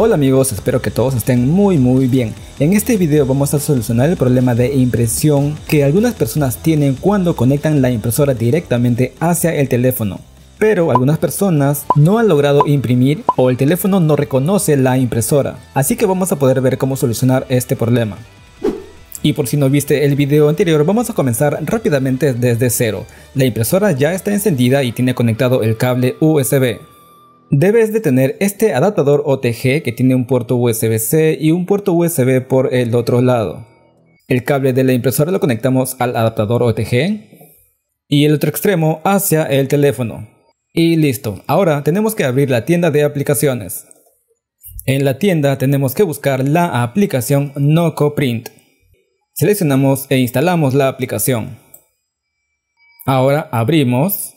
Hola amigos, espero que todos estén muy muy bien. En este video vamos a solucionar el problema de impresión que algunas personas tienen cuando conectan la impresora directamente hacia el teléfono. Pero algunas personas no han logrado imprimir o el teléfono no reconoce la impresora. Así que vamos a poder ver cómo solucionar este problema. Y por si no viste el video anterior, vamos a comenzar rápidamente desde cero. La impresora ya está encendida y tiene conectado el cable USB. Debes de tener este adaptador OTG que tiene un puerto USB-C y un puerto USB por el otro lado. El cable de la impresora lo conectamos al adaptador OTG y el otro extremo hacia el teléfono. Y listo, ahora tenemos que abrir la tienda de aplicaciones. En la tienda tenemos que buscar la aplicación NocoPrint. Seleccionamos e instalamos la aplicación. Ahora abrimos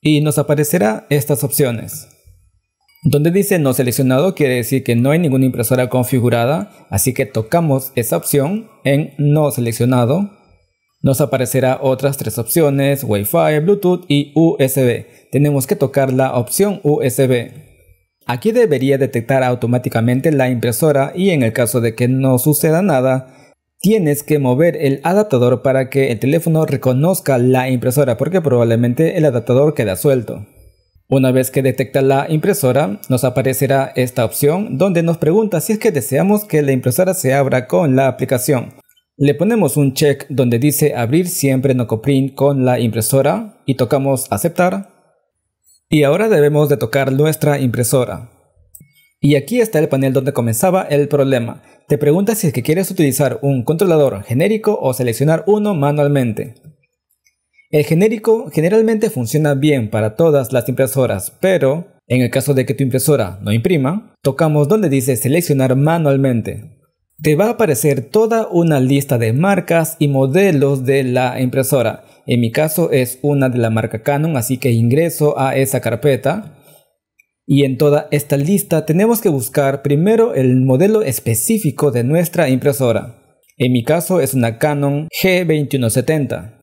y nos aparecerá estas opciones. Donde dice no seleccionado quiere decir que no hay ninguna impresora configurada, así que tocamos esa opción en no seleccionado. Nos aparecerá otras tres opciones, Wi-Fi, Bluetooth y USB. Tenemos que tocar la opción USB. Aquí debería detectar automáticamente la impresora y en el caso de que no suceda nada, tienes que mover el adaptador para que el teléfono reconozca la impresora porque probablemente el adaptador queda suelto. Una vez que detecta la impresora, nos aparecerá esta opción donde nos pregunta si es que deseamos que la impresora se abra con la aplicación. Le ponemos un check donde dice abrir siempre NocoPrint con la impresora y tocamos aceptar. Y ahora debemos de tocar nuestra impresora. Y aquí está el panel donde comenzaba el problema. Te pregunta si es que quieres utilizar un controlador genérico o seleccionar uno manualmente. El genérico generalmente funciona bien para todas las impresoras, pero en el caso de que tu impresora no imprima, tocamos donde dice seleccionar manualmente. Te va a aparecer toda una lista de marcas y modelos de la impresora. En mi caso es una de la marca Canon, así que ingreso a esa carpeta. Y en toda esta lista tenemos que buscar primero el modelo específico de nuestra impresora. En mi caso es una Canon G2170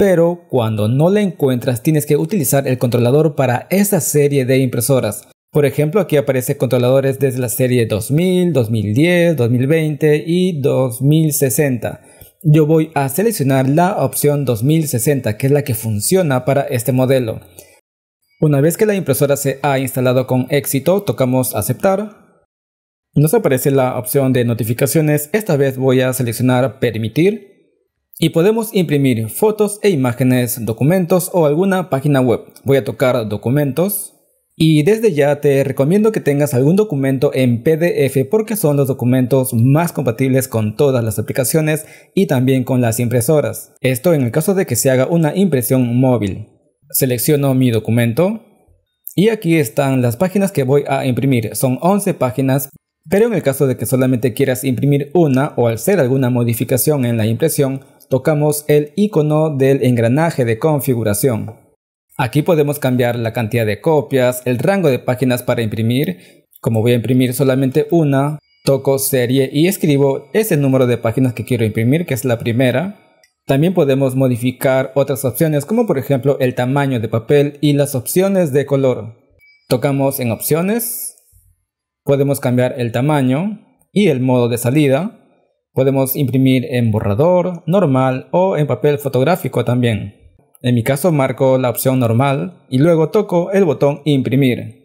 pero cuando no la encuentras tienes que utilizar el controlador para esa serie de impresoras. Por ejemplo, aquí aparecen controladores desde la serie 2000, 2010, 2020 y 2060. Yo voy a seleccionar la opción 2060, que es la que funciona para este modelo. Una vez que la impresora se ha instalado con éxito, tocamos aceptar. Nos aparece la opción de notificaciones, esta vez voy a seleccionar permitir y podemos imprimir fotos e imágenes, documentos o alguna página web. Voy a tocar documentos y desde ya te recomiendo que tengas algún documento en PDF porque son los documentos más compatibles con todas las aplicaciones y también con las impresoras. Esto en el caso de que se haga una impresión móvil. Selecciono mi documento y aquí están las páginas que voy a imprimir. Son 11 páginas pero en el caso de que solamente quieras imprimir una o hacer alguna modificación en la impresión, tocamos el icono del engranaje de configuración. Aquí podemos cambiar la cantidad de copias, el rango de páginas para imprimir. Como voy a imprimir solamente una, toco serie y escribo ese número de páginas que quiero imprimir, que es la primera. También podemos modificar otras opciones como por ejemplo el tamaño de papel y las opciones de color. Tocamos en opciones, podemos cambiar el tamaño y el modo de salida. Podemos imprimir en borrador, normal o en papel fotográfico también. En mi caso marco la opción normal y luego toco el botón imprimir.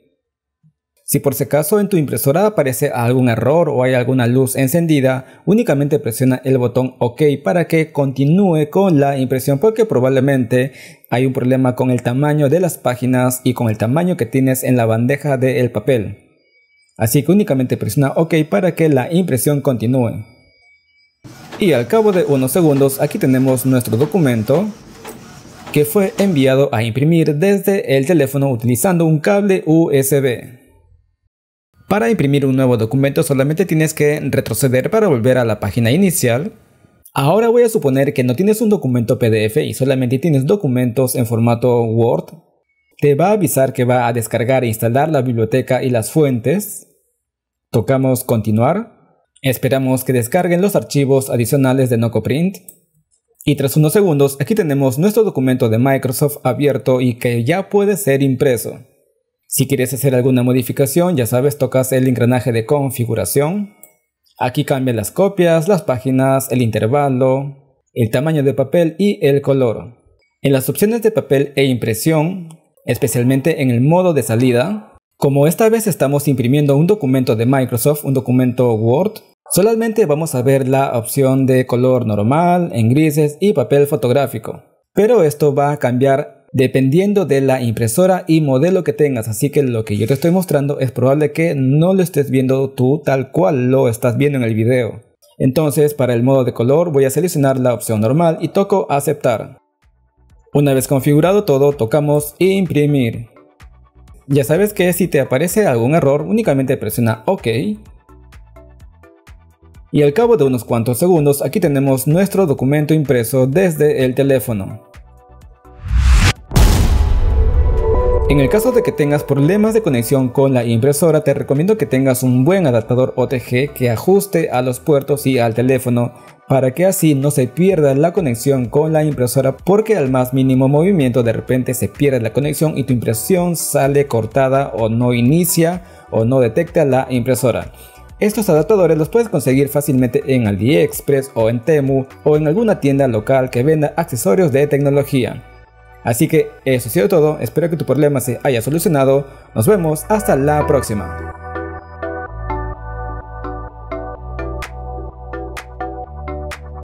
Si por si acaso en tu impresora aparece algún error o hay alguna luz encendida, únicamente presiona el botón OK para que continúe con la impresión porque probablemente hay un problema con el tamaño de las páginas y con el tamaño que tienes en la bandeja del papel. Así que únicamente presiona OK para que la impresión continúe. Y al cabo de unos segundos aquí tenemos nuestro documento que fue enviado a imprimir desde el teléfono utilizando un cable USB. Para imprimir un nuevo documento solamente tienes que retroceder para volver a la página inicial. Ahora voy a suponer que no tienes un documento PDF y solamente tienes documentos en formato Word. Te va a avisar que va a descargar e instalar la biblioteca y las fuentes. Tocamos continuar. Esperamos que descarguen los archivos adicionales de NocoPrint. Y tras unos segundos, aquí tenemos nuestro documento de Microsoft abierto y que ya puede ser impreso. Si quieres hacer alguna modificación, ya sabes, tocas el engranaje de configuración. Aquí cambian las copias, las páginas, el intervalo, el tamaño de papel y el color. En las opciones de papel e impresión, especialmente en el modo de salida, como esta vez estamos imprimiendo un documento de Microsoft, un documento Word, solamente vamos a ver la opción de color normal, en grises y papel fotográfico. Pero esto va a cambiar dependiendo de la impresora y modelo que tengas, así que lo que yo te estoy mostrando es probable que no lo estés viendo tú tal cual lo estás viendo en el video. Entonces para el modo de color voy a seleccionar la opción normal y toco aceptar. Una vez configurado todo, tocamos imprimir. Ya sabes que si te aparece algún error, únicamente presiona OK. Y al cabo de unos cuantos segundos, aquí tenemos nuestro documento impreso desde el teléfono. En el caso de que tengas problemas de conexión con la impresora, te recomiendo que tengas un buen adaptador OTG que ajuste a los puertos y al teléfono para que así no se pierda la conexión con la impresora porque al más mínimo movimiento de repente se pierde la conexión y tu impresión sale cortada o no inicia o no detecta la impresora. Estos adaptadores los puedes conseguir fácilmente en AliExpress o en Temu o en alguna tienda local que venda accesorios de tecnología. Así que eso ha sido todo, espero que tu problema se haya solucionado, nos vemos hasta la próxima.